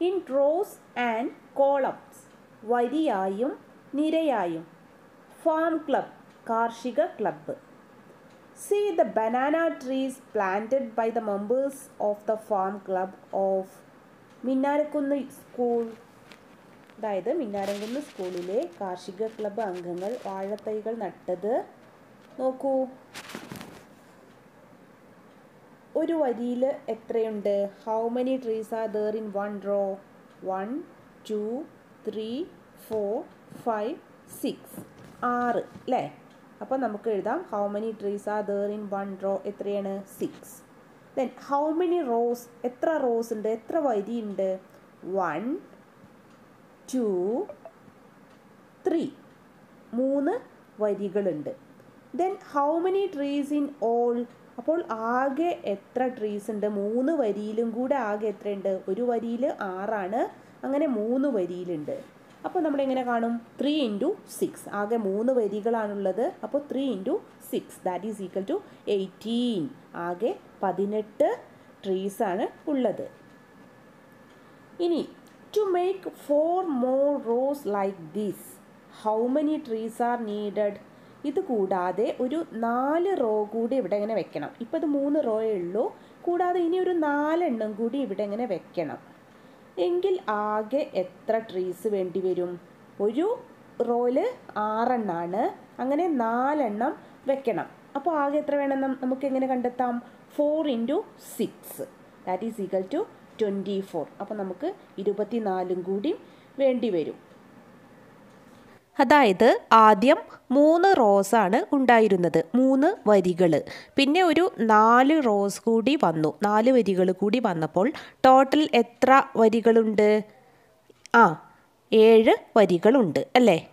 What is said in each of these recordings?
In rows and columns വരിയായും നിരയായും. Farm club കാർഷിക club. See the banana trees planted by the members of the farm club of Minnarakkunnu school അതായത് മിന്നാരംകുന്ന് സ്കൂളിലെ കാർഷിക club അംഗങ്ങൾ വാഴത്തൈകൾ നട്ടത്. നോക്കൂ. ഒരു വരിയിൽ എത്രയുണ്ട്? How many trees are there in one row one two three four five six ആറ് അല്ലേ അപ്പോൾ നമുക്ക് എഴുതാം. How many trees are there in one row എത്രയാണ്? Six then how many rows എത്ര റോസ് ഉണ്ട്? എത്ര വരിയുണ്ട് വൺ ടു ത്രീ മൂന്ന് വരികളുണ്ട്. Then how many trees in all അപ്പോൾ ആകെ എത്ര ട്രീസ് ഉണ്ട്? മൂന്ന് വരിയിലും കൂടെ ആകെ എത്രയുണ്ട്? ഒരു വരിയിൽ ആറാണ്. അങ്ങനെ മൂന്ന് വരിയിലുണ്ട്. അപ്പോൾ നമ്മൾ എങ്ങനെ കാണും? ത്രീ ഇന്റു സിക്സ് ആകെ മൂന്ന് വരികളാണുള്ളത്. അപ്പോൾ three into six that is equal to eighteen ആകെ പതിനെട്ട് ട്രീസാണ് ഉള്ളത്. ഇനി to make four more rows like this how many trees are needed ഇത് കൂടാതെ ഒരു നാല് റോ കൂടി ഇവിടെ ഇങ്ങനെ വെക്കണം. ഇപ്പോൾ ഇത് മൂന്ന് റോയേ ഉള്ളൂ. കൂടാതെ ഇനി ഒരു നാലെണ്ണം കൂടി ഇവിടെ ഇങ്ങനെ വെക്കണം. എങ്കിൽ ആകെ എത്ര ട്രീസ് വേണ്ടി വരും? ഒരു റോയിൽ ആറെണ്ണാണ്. അങ്ങനെ നാലെണ്ണം വെക്കണം. അപ്പോൾ ആകെ എത്ര വേണം നമുക്ക് എങ്ങനെ കണ്ടെത്താം? Four into six that is equal to twenty four അപ്പോൾ നമുക്ക് ഇരുപത്തിനാലും കൂടി വേണ്ടി വരും. അതായത് ആദ്യം മൂന്ന് റോസാണ് ഉണ്ടായിരുന്നത്. മൂന്ന് വരികൾ പിന്നെ ഒരു നാല് റോസ് കൂടി വന്നു. നാല് വരികൾ കൂടി വന്നപ്പോൾ ടോട്ടൽ എത്ര വരികളുണ്ട്? ആ ഏഴ് വരികളുണ്ട് അല്ലേ?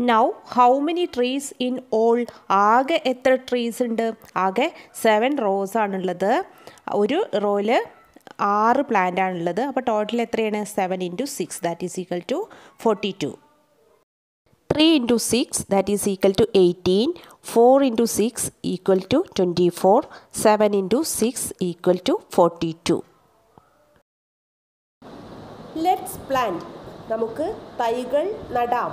Now how many trees in all ആകെ എത്ര ട്രീസ് ഉണ്ട്? ആകെ സെവൻ റോസ് ആണുള്ളത്. ഒരു റോയിൽ ആറ് പ്ലാന്റ് ആണുള്ളത്. അപ്പോൾ ടോട്ടൽ എത്രയാണ്? Seven into six that is equal to forty two 3 into 6 that is equal to 18 4 into 6 equal to 24 7 into 6 equal to 42 let's plant നമുക്ക് തൈകൾ നടാം.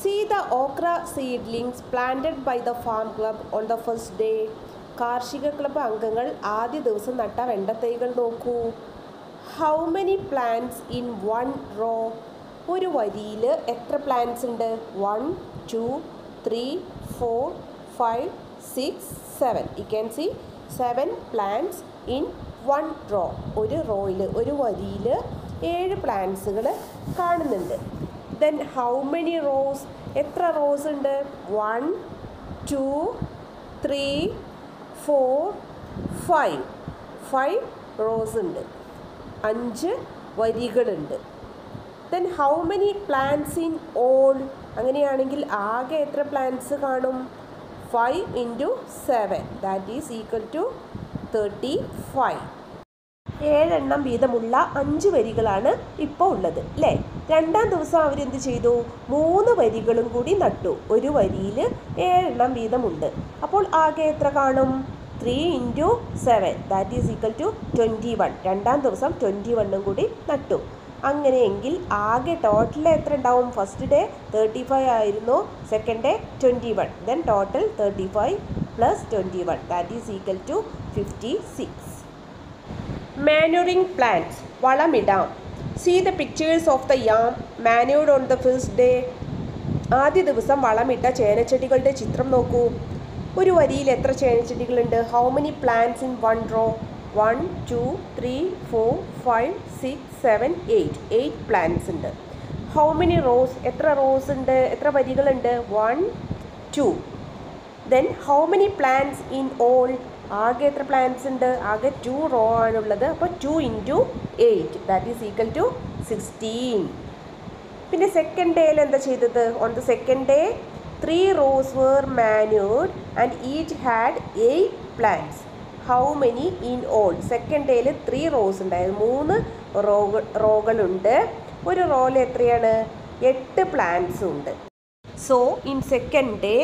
See the okra seedlings planted by the farm club on the first day കാർഷിക club അംഗങ്ങൾ ആദ്യ ദിവസം നട്ട തൈകൾ നോക്കൂ. How many plants in one row ഒരു വരിയിൽ എത്ര പ്ലാന്റ്സ് ഉണ്ട്? One two three four five six seven you can see seven plants in one row ഒരു റോയിൽ ഒരു വരിയിൽ ഏഴ് പ്ലാന്റ്സുകൾ കാണുന്നുണ്ട്. ദെൻ ഹൗ മെനി റോസ് എത്ര റോസ് ഉണ്ട്? One two three four five five rows ഉണ്ട്. അഞ്ച് വരികളുണ്ട്. Then how many plants in all അങ്ങനെയാണെങ്കിൽ ആകെ എത്ര പ്ലാന്റ്സ് കാണും? Five into seven that is equal to thirty five ഏഴെണ്ണം വീതമുള്ള അഞ്ച് വരികളാണ് ഇപ്പോൾ ഉള്ളത് അല്ലേ രണ്ടാം ദിവസം അവരെന്ത് ചെയ്തു? മൂന്ന് വരികളും കൂടി നട്ടു. ഒരു വരിയിൽ ഏഴെണ്ണം വീതമുണ്ട്. അപ്പോൾ ആകെ എത്ര കാണും? Three into seven that is equal to twenty one രണ്ടാം ദിവസം ട്വന്റി വണ്ണും കൂടി നട്ടു. അങ്ങനെയെങ്കിൽ ആകെ ടോട്ടൽ എത്ര ഉണ്ടാവും? ഫസ്റ്റ് ഡേ തേർട്ടി ഫൈവ് ആയിരുന്നു. Second day twenty one then total thirty five plus twenty one that is equal to fifty six manuring plants വളമിടാം see the pictures of the yam manured on the first day ആദ്യ ദിവസം വളമിട്ട ചേനച്ചെടികളുടെ ചിത്രം നോക്കൂ. ഒരു വരിയിൽ എത്ര ചേനച്ചെടികളുണ്ട്? How many plants in one row one two three four five six seven eight eight plants ഉണ്ട്. ഹൗ മെനി റോസ് എത്ര റോസ് ഉണ്ട്? എത്ര വരികളുണ്ട്? One two. Then how many plants in all ആകെ എത്ര പ്ലാന്റ്സ് ഉണ്ട്? ആകെ ടു റോ ആണുള്ളത്. അപ്പോൾ two into eight that is equal to sixteen പിന്നെ സെക്കൻഡ് ഡേയിൽ എന്താ ചെയ്തത്? On the second day three rows were manured and each had eight plants how many in all second ഡേയിൽ ത്രീ റോസ് ഉണ്ടായിരുന്നു. മൂന്ന് റോകൾ റോകളുണ്ട് ഒരു റോയിൽ എത്രയാണ്? എട്ട് പ്ലാന്റ്സ് ഉണ്ട്. So in second day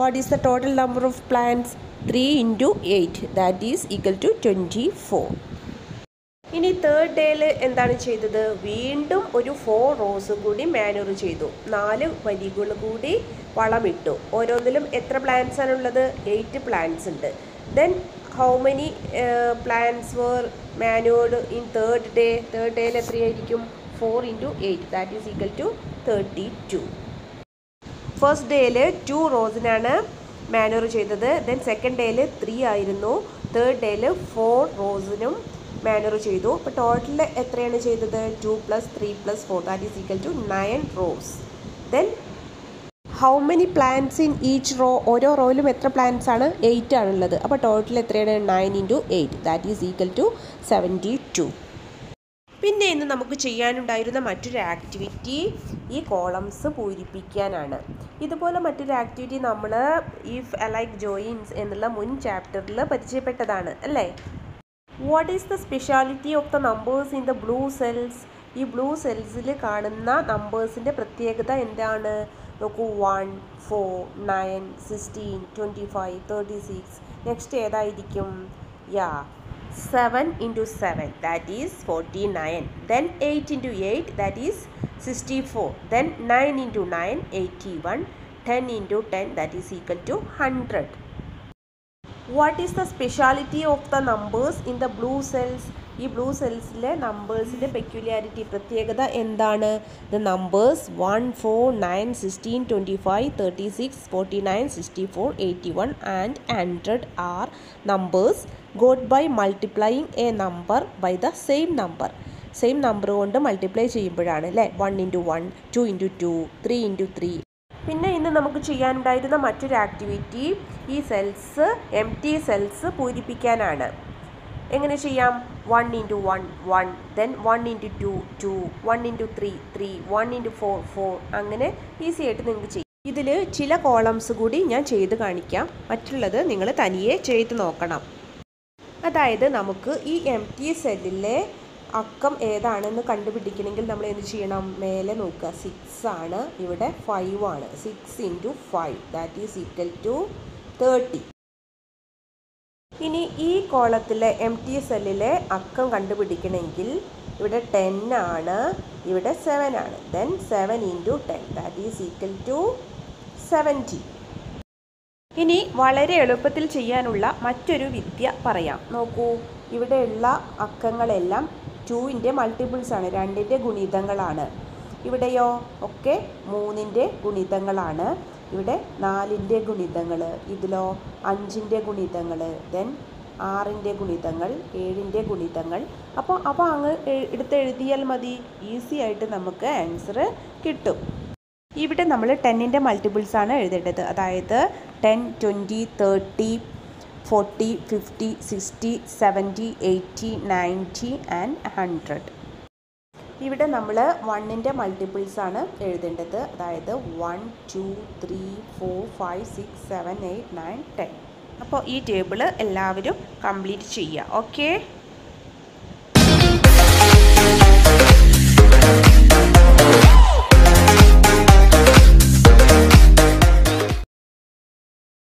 what is the total number of plants three into eight that is equal to twenty four ഇനി third ഡേയിൽ എന്താണ് ചെയ്തത്? വീണ്ടും ഒരു ഫോർ റോസ് കൂടി മാനൂർ ചെയ്തു. നാല് വരികൾ കൂടി വളമിട്ടു ഓരോന്നിലും എത്ര പ്ലാന്റ്സ് ആണുള്ളത് എയ്റ്റ് പ്ലാന്റ്സ് ഉണ്ട്. Then how many plants were manured in third day third ഡേയിൽ എത്രയായിരിക്കും? Four into eight that is equal to thirty two first ഡേയിൽ ടു റോസിനാണ് മാനുവർ ചെയ്തത്. ദെൻ സെക്കൻഡ് ഡേയിൽ ത്രീ ആയിരുന്നു. തേർഡ് ഡേയിൽ ഫോർ റോസിനും മാനുവർ ചെയ്തു. അപ്പോൾ ടോട്ടൽ എത്രയാണ് ചെയ്തത്? Two plus three plus four that is equal to nine rows then how many plants in each row ഓരോ റോയിലും എത്ര പ്ലാന്റ്സ് ആണ്? എയ്റ്റ് ആണുള്ളത്. അപ്പോൾ ടോട്ടൽ എത്രയാണ്? Nine into eight that is equal to seventy two പിന്നെ ഇന്ന് നമുക്ക് ചെയ്യാനുണ്ടായിരുന്ന മറ്റൊരു ആക്ടിവിറ്റി ഈ കോളംസ് പൂരിപ്പിക്കാനാണ്. ഇതുപോലെ മറ്റൊരു ആക്ടിവിറ്റി നമ്മൾ ഇഫ് അലൈക്ക് ജോയിൻസ് എന്നുള്ള മുൻ ചാപ്റ്ററിൽ പരിചയപ്പെട്ടതാണ് അല്ലേ? What is the speciality of the numbers in the blue cells ഈ ബ്ലൂ സെൽസിൽ കാണുന്ന നമ്പേഴ്സിന്റെ പ്രത്യേകത എന്താണ്? നോക്കൂ one four nine sixteen twenty five thirty six next ഏതായിരിക്കും? Yeah seven into seven that is forty nine then eight into eight that is sixty four then nine into nine eighty one ten into ten that is equal to hundred what is the speciality of the numbers in the blue cells ഈ blue സെൽസിലെ നമ്പേഴ്സിന്റെ peculiarity പ്രത്യേകത എന്താണ്? The numbers one four nine sixteen twenty five thirty six forty nine sixty four eighty one and hundred are numbers got by multiplying a number by the same number same number കൊണ്ട് multiply ചെയ്യുമ്പോഴാണ് അല്ലേ? One into one two into two three into three പിന്നെ ഇന്ന് നമുക്ക് ചെയ്യാനുണ്ടായിരുന്ന മറ്റൊരു activity ഈ cells empty cells പൂരിപ്പിക്കാനാണ്. എങ്ങനെ ചെയ്യാം? One into one one then one into two two one into three three one into four four അങ്ങനെ ഈസി ആയിട്ട് നിങ്ങൾക്ക് ചെയ്യാം. ഇതിൽ ചില കോളംസ് കൂടി ഞാൻ ചെയ്ത് കാണിക്കാം. മറ്റുള്ളത് നിങ്ങൾ തനിയെ ചെയ്ത് നോക്കണം. അതായത് നമുക്ക് ഈ എം ടി സെല്ലിലെ അക്കം ഏതാണെന്ന് കണ്ടുപിടിക്കണമെങ്കിൽ നമ്മൾ എന്ത് ചെയ്യണം? മേലെ നോക്കുക. സിക്സ് ആണ്. ഇവിടെ ഫൈവ് ആണ്. Six into five that is equal to thirty ഇനി ഈ കോളത്തിലെ എം ടി സെല്ലിലെ അക്കം കണ്ടുപിടിക്കണമെങ്കിൽ ഇവിടെ ടെൻ ആണ് ഇവിടെ സെവൻ ആണ്. Then seven into ten that is equal to seventy ഇനി വളരെ എളുപ്പത്തിൽ ചെയ്യാനുള്ള മറ്റൊരു വിദ്യ പറയാം. നോക്കൂ ഇവിടെയുള്ള അക്കങ്ങളെല്ലാം ടുവിന്റെ മൾട്ടിപ്പിൾസ് ആണ് രണ്ടിന്റെ ഗുണിതങ്ങളാണ്. ഇവിടെയോ? ഒക്കെ മൂന്നിന്റെ ഗുണിതങ്ങളാണ്. ഇവിടെ നാലിന്റെ ഗുണിതങ്ങൾ ഇതിലോ അഞ്ചിന്റെ ഗുണിതങ്ങൾ ദെൻ ആറിന്റെ ഗുണിതങ്ങൾ ഏഴിന്റെ ഗുണിതങ്ങൾ. അപ്പോൾ അപ്പോൾ അങ്ങ് എടുത്ത് എഴുതിയാൽ മതി. ഈസി ആയിട്ട് നമുക്ക് ആൻസർ കിട്ടും. ഇവിടെ നമ്മൾ ടെന്നിന്റെ മൾട്ടിപ്പിൾസ് ആണ് എഴുതേണ്ടത്. അതായത് ten twenty thirty forty fifty sixty seventy eighty ninety and hundred. ഇവിടെ നമ്മൾ വണ്ണിന്റെ മൾട്ടിപ്പിൾസ് ആണ് എഴുതേണ്ടത്. അതായത് one two three four five six seven eight nine ten അപ്പോൾ ഈ ടേബിൾ എല്ലാവരും കംപ്ലീറ്റ് ചെയ്യുക. ഓക്കെ